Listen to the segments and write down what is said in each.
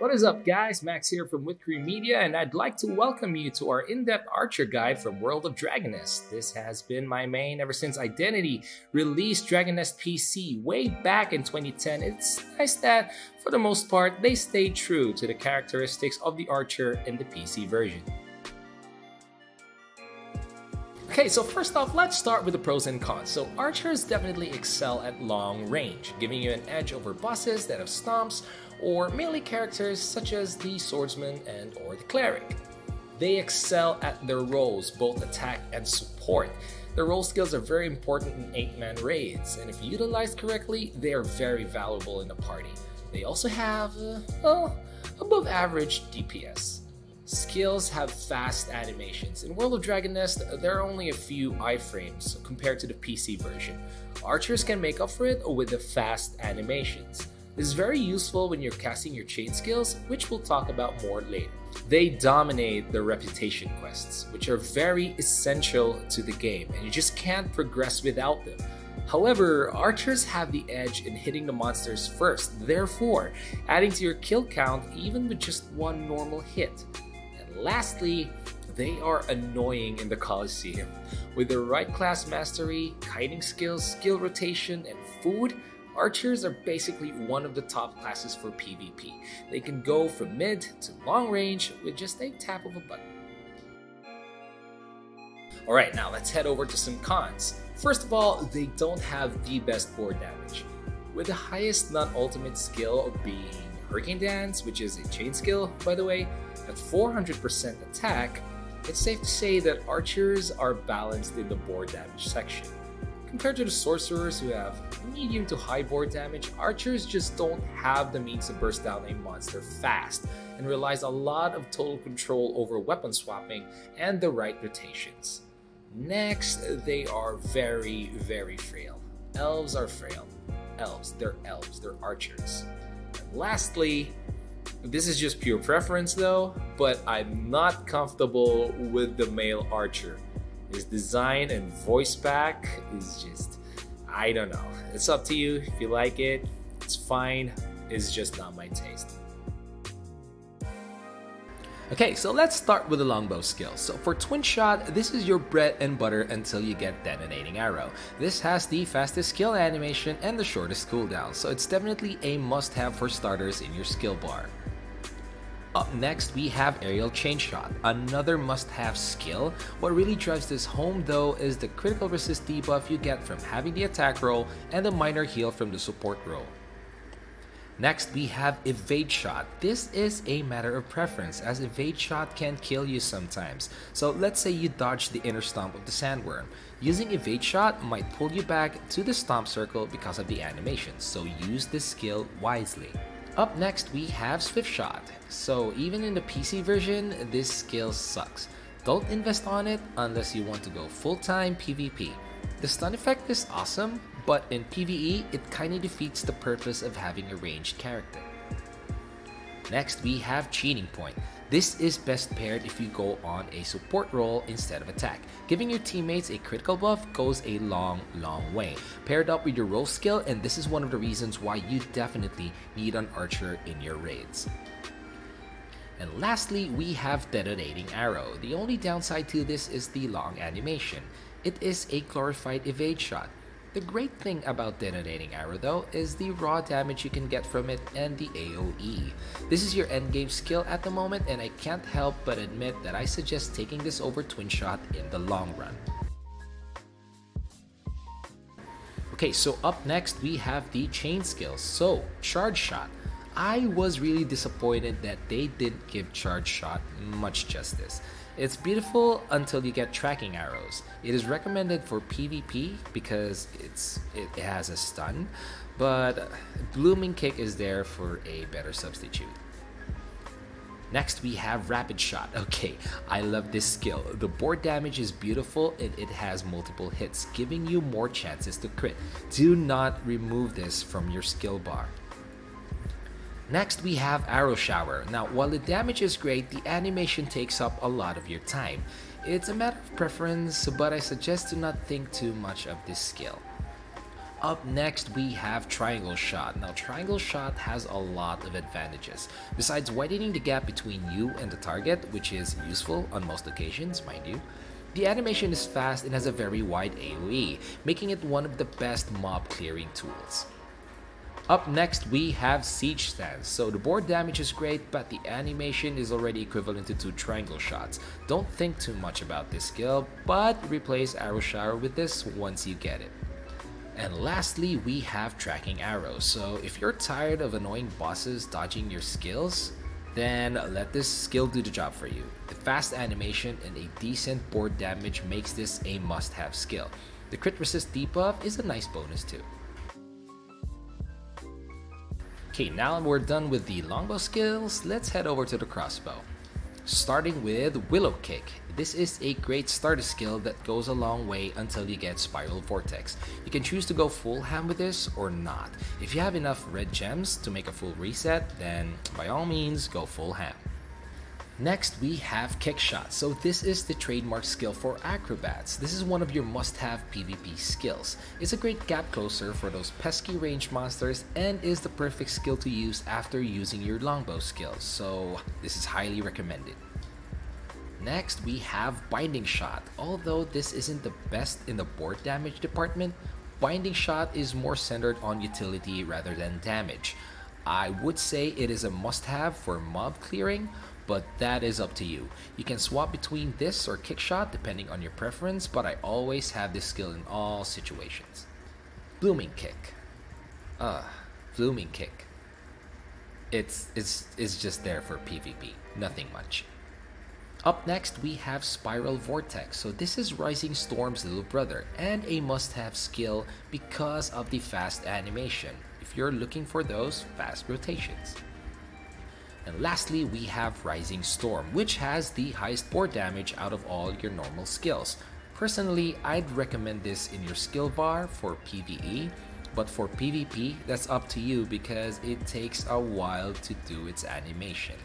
What is up, guys? Max here from Witcream Media, and I'd like to welcome you to our in depth Archer guide from World of Dragon Nest. This has been my main ever since Eyedentity released Dragon Nest PC way back in 2010. It's nice that, for the most part, they stayed true to the characteristics of the Archer in the PC version. Okay, so first off, let's start with the pros and cons. So archers definitely excel at long range, giving you an edge over bosses that have stomps or melee characters such as the swordsman and or the cleric. They excel at their roles, both attack and support. Their role skills are very important in 8-man raids, and if utilized correctly, they are very valuable in the party. They also have, uh, well, above average DPS. Skills have fast animations. In World of Dragon Nest, there are only a few iframes compared to the PC version. Archers can make up for it with the fast animations. Is very useful when you're casting your chain skills, which we'll talk about more later. They dominate the reputation quests, which are very essential to the game, and you just can't progress without them. However, archers have the edge in hitting the monsters first, therefore, adding to your kill count even with just one normal hit. And Lastly, they are annoying in the Coliseum. With their right class mastery, kiting skills, skill rotation, and food, archers are basically one of the top classes for PvP. They can go from mid to long range with just a tap of a button. Alright, now let's head over to some cons. First of all, they don't have the best board damage. With the highest non-ultimate skill being Hurricane Dance, which is a chain skill, by the way, at 400% attack, it's safe to say that archers are balanced in the board damage section. Compared to the sorcerers who have medium to high board damage, archers just don't have the means to burst down a monster fast and relies a lot of total control over weapon swapping and the right rotations. Next, they are very, very frail. Elves are frail. Elves, they're elves, they're archers. And lastly, this is just pure preference though, but I'm not comfortable with the male archer. His design and voice pack is just, I don't know. It's up to you. If you like it, it's fine. It's just not my taste. Okay, so let's start with the longbow skill. So for twin shot, this is your bread and butter until you get detonating arrow. This has the fastest skill animation and the shortest cooldown, so it's definitely a must have for starters in your skill bar. Up next, we have Aerial Chain Shot, another must-have skill. What really drives this home though is the critical resist debuff you get from having the attack role and the minor heal from the support role. Next, we have Evade Shot. This is a matter of preference as Evade Shot can kill you sometimes. So let's say you dodge the inner stomp of the Sandworm. Using Evade Shot might pull you back to the stomp circle because of the animation, so use this skill wisely. Up next, we have Swift Shot. So even in the PC version, this skill sucks. Don't invest on it unless you want to go full-time PvP. The stun effect is awesome, but in PvE, it kinda defeats the purpose of having a ranged character. Next, we have Cheating Point. This is best paired if you go on a support role instead of attack. Giving your teammates a critical buff goes a long, long way. Paired up with your role skill, and this is one of the reasons why you definitely need an archer in your raids. And lastly, we have Detonating Arrow. The only downside to this is the long animation. It is a glorified evade shot. The great thing about Detonating Arrow though is the raw damage you can get from it and the AoE. This is your endgame skill at the moment and I can't help but admit that I suggest taking this over Twin Shot in the long run. Okay, so up next we have the chain skills. So, Charge Shot. I was really disappointed that they didn't give Charge Shot much justice. It's beautiful until you get tracking arrows. It is recommended for PvP because it's it, has a stun, but Blooming Kick is there for a better substitute. Next, we have Rapid Shot. Okay, I love this skill. The board damage is beautiful and it has multiple hits, giving you more chances to crit. Do not remove this from your skill bar. Next, we have Arrow Shower. Now, while the damage is great, the animation takes up a lot of your time. It's a matter of preference, but I suggest to not think too much of this skill. Up next, we have Triangle Shot. Now, Triangle Shot has a lot of advantages. Besides widening the gap between you and the target, which is useful on most occasions, mind you, the animation is fast and has a very wide AoE, making it one of the best mob clearing tools. Up next, we have Siege Stance. So the board damage is great, but the animation is already equivalent to two triangle shots. Don't think too much about this skill, but replace Arrow Shower with this once you get it. And lastly, we have tracking arrows. So if you're tired of annoying bosses dodging your skills, then let this skill do the job for you. The fast animation and a decent board damage makes this a must-have skill. The crit resist debuff is a nice bonus too. Okay, now we're done with the longbow skills, let's head over to the crossbow. Starting with Willow Kick. This is a great starter skill that goes a long way until you get Spiral Vortex. You can choose to go full ham with this or not. If you have enough red gems to make a full reset, then by all means go full ham. Next, we have Kick Shot. So this is the trademark skill for acrobats. This is one of your must-have PvP skills. It's a great gap closer for those pesky range monsters and is the perfect skill to use after using your longbow skills. So this is highly recommended. Next, we have Binding Shot. Although this isn't the best in the board damage department, Binding Shot is more centered on utility rather than damage. I would say it is a must-have for mob clearing, but that is up to you. You can swap between this or Kick Shot depending on your preference, but I always have this skill in all situations. Blooming Kick. Ah, uh, Blooming Kick. It's, it's, it's just there for PvP, nothing much. Up next, we have Spiral Vortex. So this is Rising Storm's little brother and a must-have skill because of the fast animation, if you're looking for those fast rotations. And lastly, we have Rising Storm, which has the highest board damage out of all your normal skills. Personally, I'd recommend this in your skill bar for PvE, but for PvP, that's up to you because it takes a while to do its animation.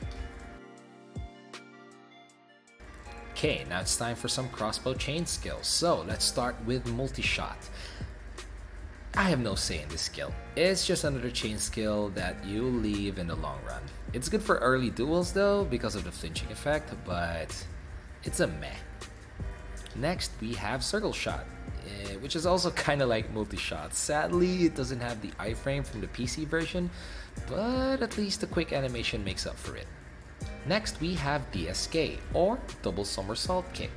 Okay, now it's time for some crossbow chain skills. So let's start with multi-shot. I have no say in this skill. It's just another chain skill that you leave in the long run. It's good for early duels though because of the flinching effect, but it's a meh. Next, we have circle shot, eh, which is also kind of like multi-shot. Sadly, it doesn't have the iframe from the PC version, but at least the quick animation makes up for it. Next, we have DSK, or Double Somersault Kick.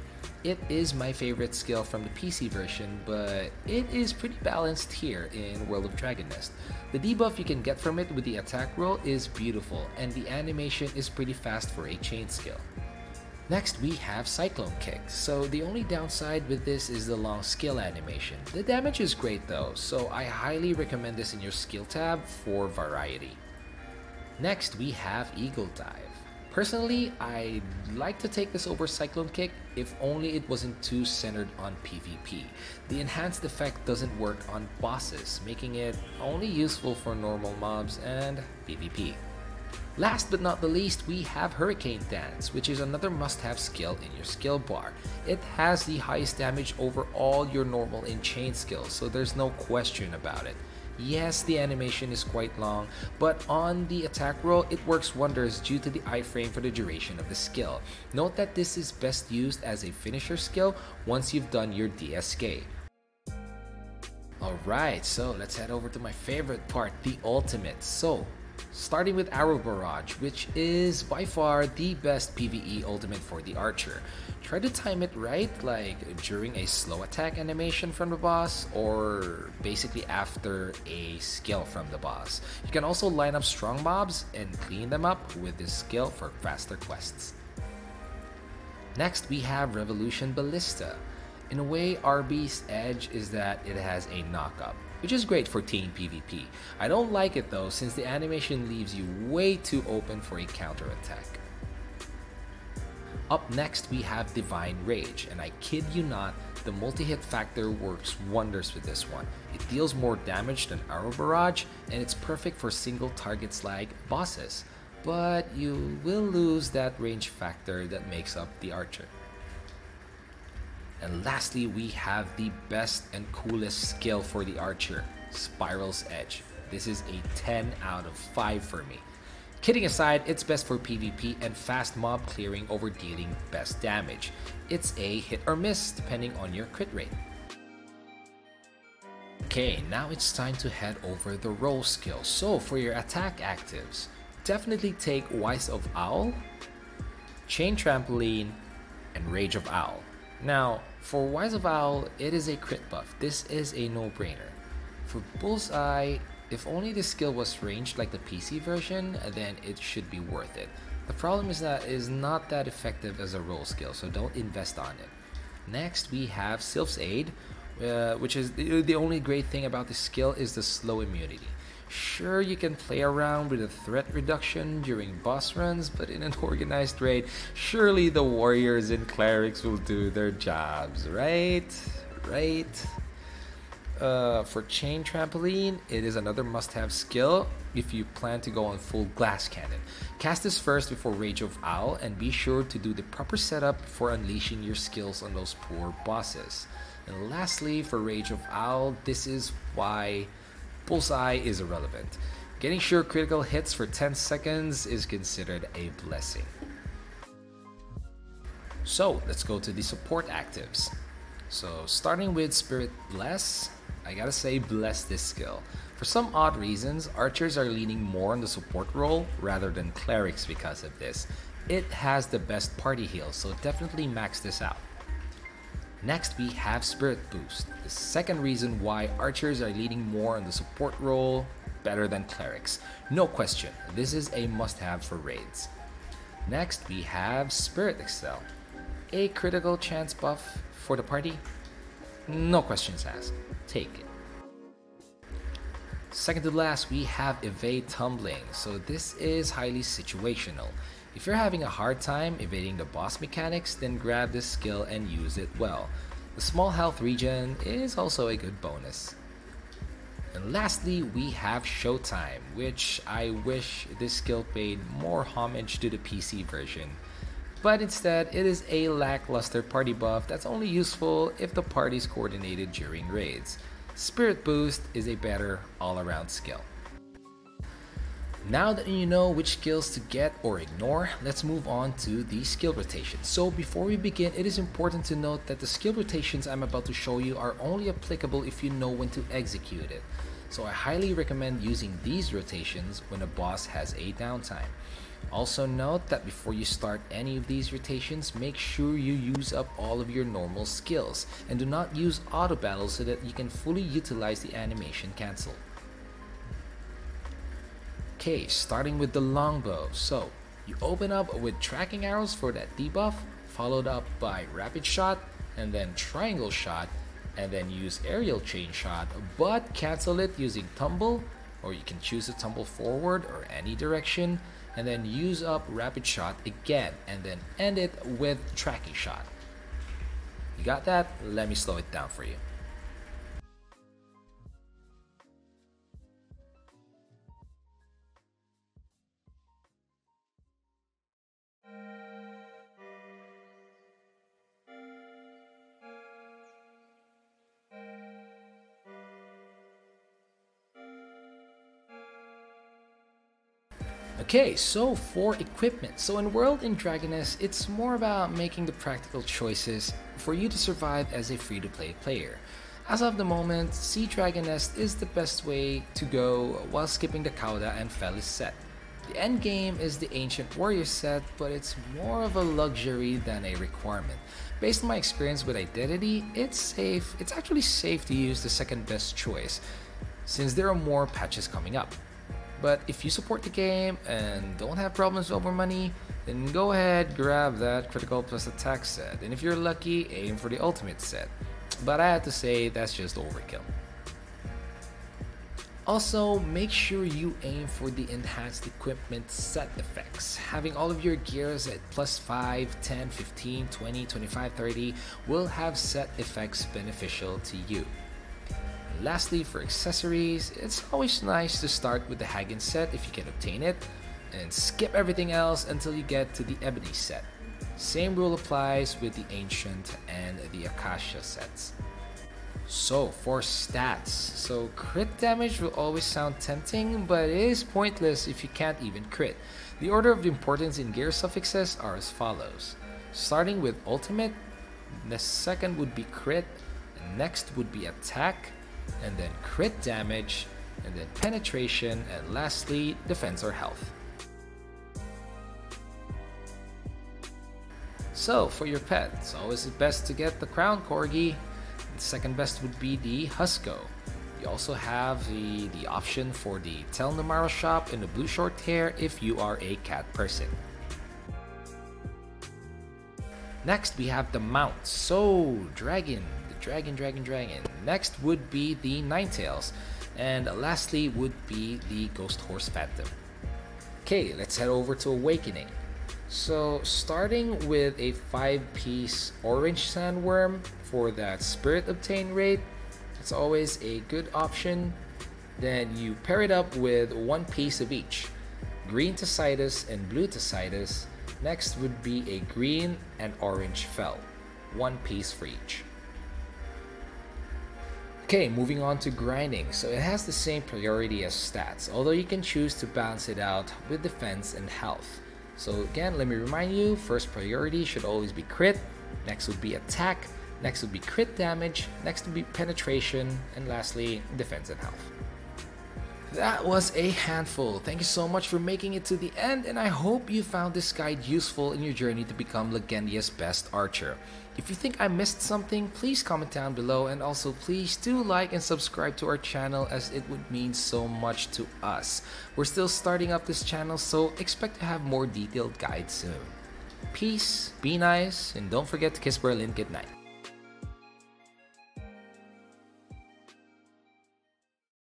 It is my favorite skill from the PC version, but it is pretty balanced here in World of Dragon Nest. The debuff you can get from it with the attack role is beautiful, and the animation is pretty fast for a chain skill. Next, we have Cyclone Kick. So the only downside with this is the long skill animation. The damage is great though, so I highly recommend this in your skill tab for variety. Next, we have Eagle Dive. Personally, I like to take this over Cyclone Kick if only it wasn't too centered on PvP. The enhanced effect doesn't work on bosses, making it only useful for normal mobs and PvP. Last but not the least, we have Hurricane Dance, which is another must-have skill in your skill bar. It has the highest damage over all your normal in chain skills, so there's no question about it. Yes, the animation is quite long, but on the attack role, it works wonders due to the iframe for the duration of the skill. Note that this is best used as a finisher skill once you've done your DSK. Alright, so let's head over to my favorite part, the ultimate. So, starting with Arrow Barrage, which is by far the best PvE ultimate for the archer. Try to time it right, like during a slow attack animation from the boss, or basically after a skill from the boss. You can also line up strong mobs and clean them up with this skill for faster quests. Next, we have Revolution Ballista. In a way, RB's edge is that it has a knockup which is great for team PvP. I don't like it though since the animation leaves you way too open for a counterattack. Up next we have Divine Rage and I kid you not, the multi-hit factor works wonders with this one. It deals more damage than Arrow Barrage and it's perfect for single targets like bosses, but you will lose that range factor that makes up the archer. And lastly, we have the best and coolest skill for the archer, Spiral's Edge. This is a 10 out of 5 for me. Kidding aside, it's best for PvP and fast mob clearing over dealing best damage. It's a hit or miss depending on your crit rate. Okay, now it's time to head over the role skill. So for your attack actives, definitely take Wise of Owl, Chain Trampoline, and Rage of Owl. Now, for Wise of Owl, it is a crit buff. This is a no-brainer. For Bullseye, if only the skill was ranged like the PC version, then it should be worth it. The problem is that it is not that effective as a role skill, so don't invest on it. Next, we have Sylph's Aid, uh, which is the, the only great thing about this skill is the slow immunity. Sure, you can play around with the threat reduction during boss runs, but in an organized raid, surely the warriors and clerics will do their jobs, right? Right? Uh, for Chain Trampoline, it is another must-have skill if you plan to go on full Glass Cannon. Cast this first before Rage of Owl and be sure to do the proper setup for unleashing your skills on those poor bosses. And lastly, for Rage of Owl, this is why Bullseye is irrelevant. Getting sure critical hits for 10 seconds is considered a blessing. So let's go to the support actives. So starting with Spirit Bless, I gotta say bless this skill. For some odd reasons, archers are leaning more on the support role rather than clerics because of this. It has the best party heal, so definitely max this out. Next, we have Spirit Boost, the second reason why archers are leading more on the support role better than clerics. No question, this is a must-have for raids. Next, we have Spirit Excel, a critical chance buff for the party. No questions asked take it. Second to last, we have Evade Tumbling. So this is highly situational. If you're having a hard time evading the boss mechanics, then grab this skill and use it well. The small health regen is also a good bonus. And lastly, we have Showtime, which I wish this skill paid more homage to the PC version. But instead, it is a lackluster party buff that's only useful if the party is coordinated during raids. Spirit Boost is a better all-around skill. Now that you know which skills to get or ignore, let's move on to the skill rotations. So before we begin, it is important to note that the skill rotations I'm about to show you are only applicable if you know when to execute it. So I highly recommend using these rotations when a boss has a downtime. Also note that before you start any of these rotations, make sure you use up all of your normal skills and do not use auto battle so that you can fully utilize the animation cancel. Okay, starting with the longbow. So, you open up with tracking arrows for that debuff, followed up by rapid shot, and then triangle shot, and then use aerial chain shot, but cancel it using tumble, or you can choose to tumble forward or any direction, and then use up rapid shot again and then end it with tracking shot. You got that? Let me slow it down for you. Okay, so for equipment. So in World in Dragon Nest, it's more about making the practical choices for you to survive as a free-to-play player. As of the moment, Sea Dragon Nest is the best way to go while skipping the Cauda and Felis set. The end game is the Ancient Warrior set, but it's more of a luxury than a requirement. Based on my experience with Eyedentity, it's safe. It's actually safe to use the second best choice, since there are more patches coming up. But if you support the game and don't have problems with over money, then go ahead, grab that critical plus attack set. And if you're lucky, aim for the ultimate set. But I have to say, that's just overkill. Also, make sure you aim for the enhanced equipment set effects. Having all of your gears at plus 5, 10, 15, 20, 25, 30 will have set effects beneficial to you. Lastly, for accessories, it's always nice to start with the Hagen set if you can obtain it, and skip everything else until you get to the Ebony set. Same rule applies with the Ancient and the Akasha sets. So, for stats. So, crit damage will always sound tempting, but it is pointless if you can't even crit. The order of importance in gear suffixes are as follows. Starting with ultimate, the second would be crit, next would be attack, and then crit damage, and then penetration, and lastly, defense or health. So, for your pet, it's always best to get the Crown Corgi. The second best would be the Husco. You also have the, the option for the Telnomaro shop in the blue short hair if you are a cat person. Next, we have the mount. So, dragon, dragon, dragon, dragon. Next would be the Ninetales. And lastly would be the Ghost Horse Phantom. Okay, let's head over to Awakening. So starting with a 5-piece orange sandworm for that spirit obtain rate, it's always a good option. Then you pair it up with one piece of each. Green Tositis and Blue Tositis. Next would be a green and orange fell. One piece for each. Okay, moving on to grinding. So it has the same priority as stats, although you can choose to balance it out with defense and health. So again, let me remind you, first priority should always be crit, next would be attack, next would be crit damage, next would be penetration, and lastly, defense and health. That was a handful. Thank you so much for making it to the end, and I hope you found this guide useful in your journey to become Legendia's best archer. If you think I missed something, please comment down below, and also please do like and subscribe to our channel as it would mean so much to us. We're still starting up this channel, so expect to have more detailed guides soon. Peace, be nice, and don't forget to kiss Berlin goodnight.